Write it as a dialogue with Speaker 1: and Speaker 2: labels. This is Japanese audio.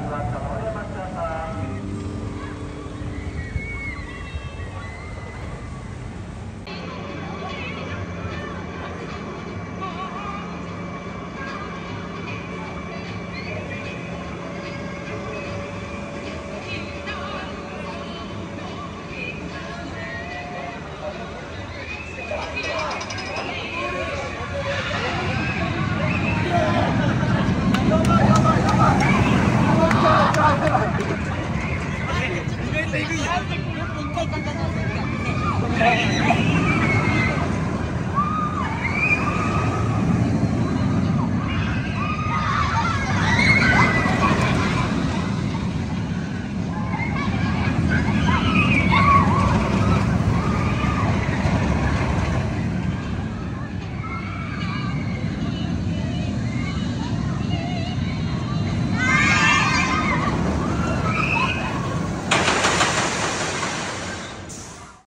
Speaker 1: Gracias.
Speaker 2: っていくんや。